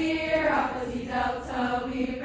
here, Alpha Z Delta, we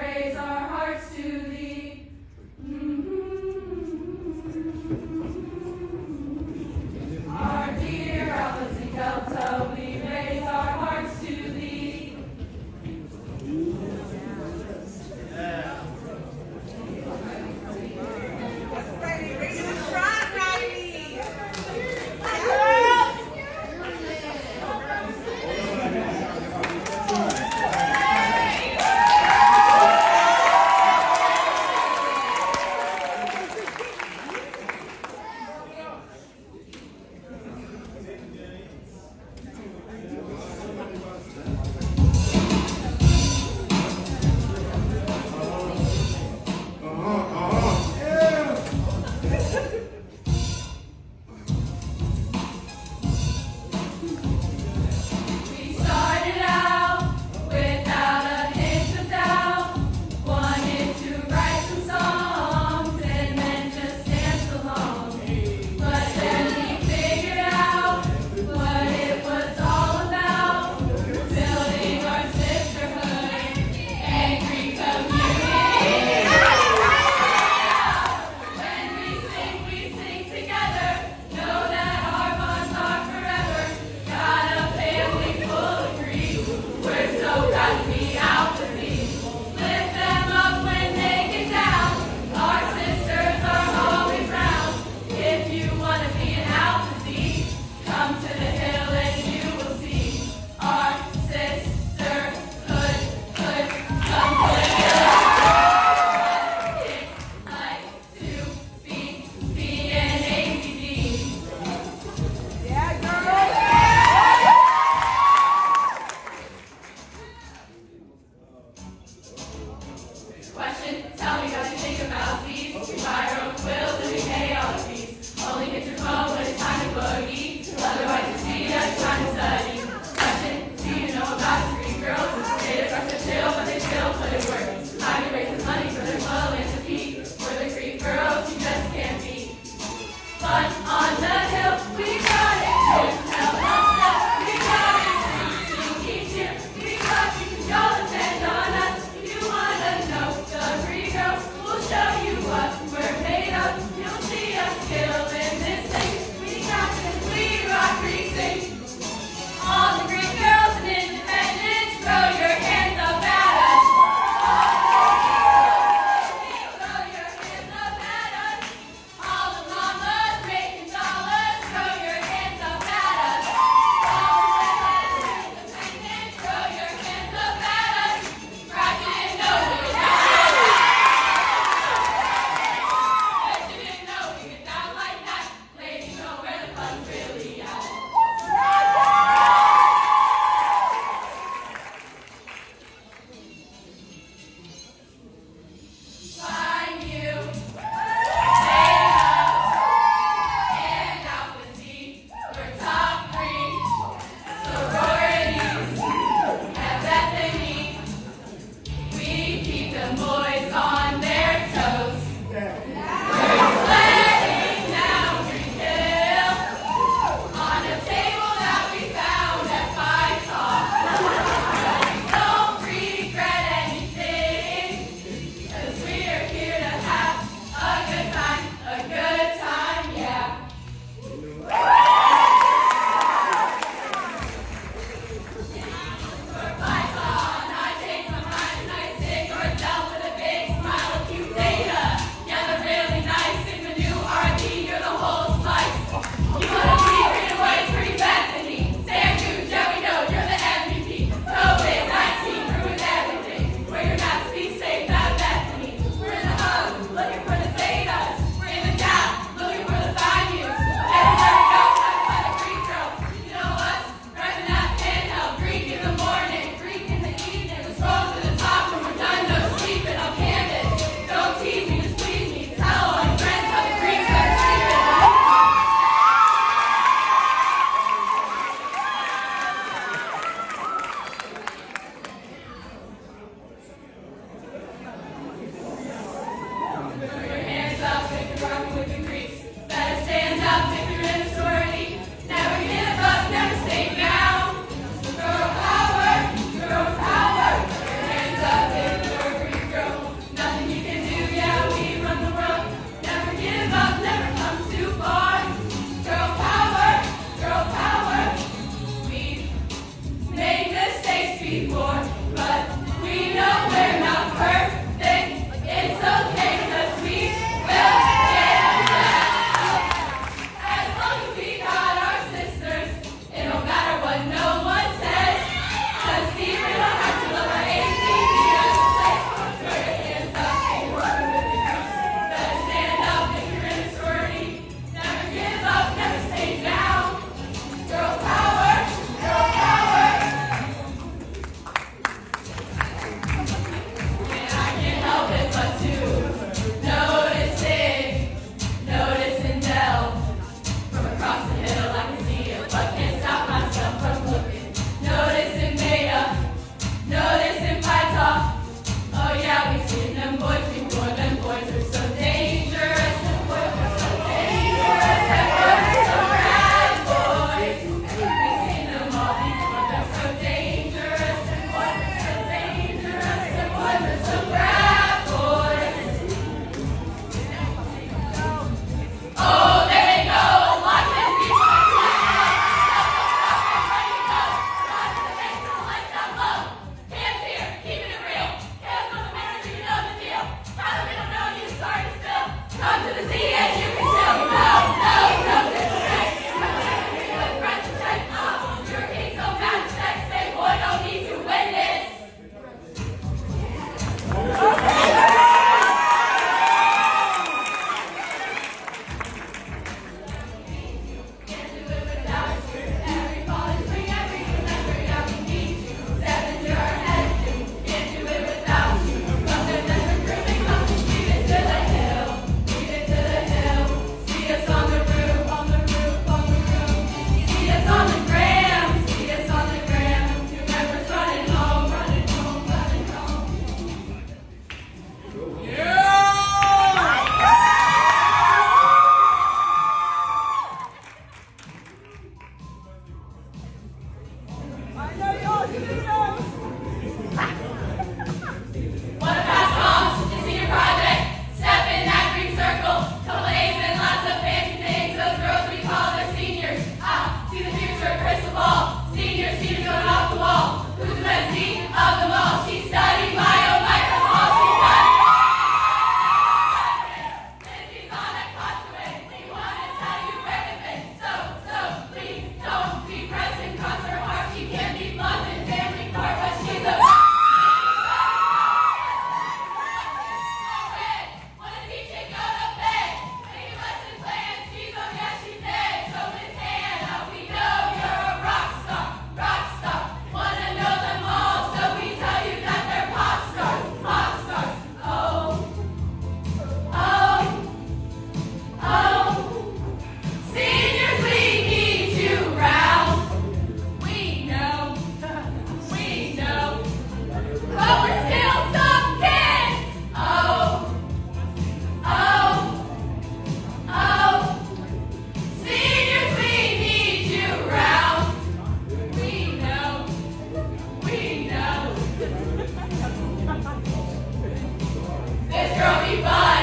Trophy Five.